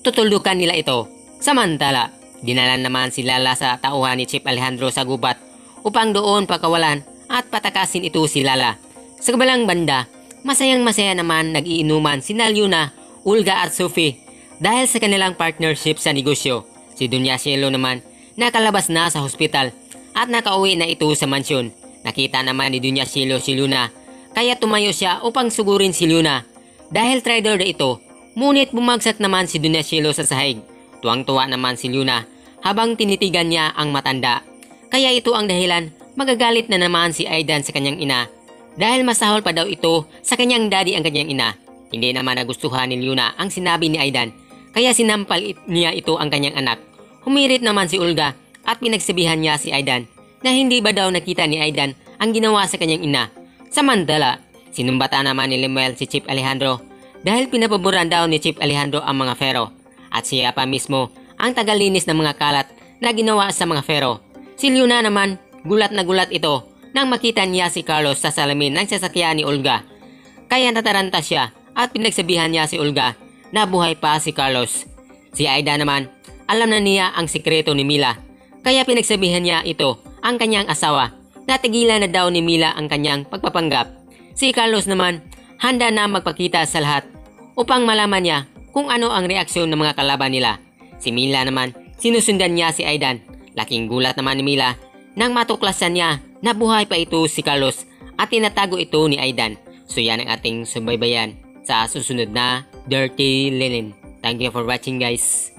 tutulukan nila ito. Samantala, dinala naman si Lala sa tauhan ni Chief Alejandro sa gubat upang doon pakawalan at patakasin ito si Lala. Sa kabalang banda, masayang masaya naman nag-iinuman si Nalyuna, Ulga at Sophie dahil sa kanilang partnership sa negosyo. Si Dunya Cielo naman nakalabas na sa hospital at nakauwi na ito sa mansyon. Nakita naman ni Dunya Cielo si Luna kaya tumayo siya upang sugurin si Luna. Dahil trader na ito, ngunit bumagsak naman si Dunya Cielo sa sahig. Tuwang-tuwa naman si Luna habang tinitigan niya ang matanda. Kaya ito ang dahilan magagalit na naman si Aidan sa kanyang ina dahil masahol pa daw ito sa kanyang daddy ang kanyang ina. Hindi naman nagustuhan ni Luna ang sinabi ni Aidan kaya sinampal it- niya ito ang kanyang anak. Humirit naman si Olga at pinagsabihan niya si Aidan na hindi ba daw nakita ni Aidan ang ginawa sa kanyang ina. Samantala, sinumbata naman ni Lemuel si Chief Alejandro dahil pinapaboran daw ni Chief Alejandro ang mga fero at siya pa mismo ang tagalinis ng mga kalat na ginawa sa mga fero. Si Luna naman, gulat na gulat ito nang makita niya si Carlos sa salamin ng sasakyan ni Olga. Kaya nataranta siya at pinagsabihan niya si Olga na buhay pa si Carlos. Si Aida naman, alam na niya ang sikreto ni Mila. Kaya pinagsabihan niya ito ang kanyang asawa. Natigilan na daw ni Mila ang kanyang pagpapanggap. Si Carlos naman, handa na magpakita sa lahat upang malaman niya kung ano ang reaksyon ng mga kalaban nila. Si Mila naman, sinusundan niya si Aidan. Laking gulat naman ni Mila nang matuklasan niya na buhay pa ito si Carlos at tinatago ito ni Aidan. So yan ang ating subaybayan sa susunod na Dirty Linen. Thank you for watching guys.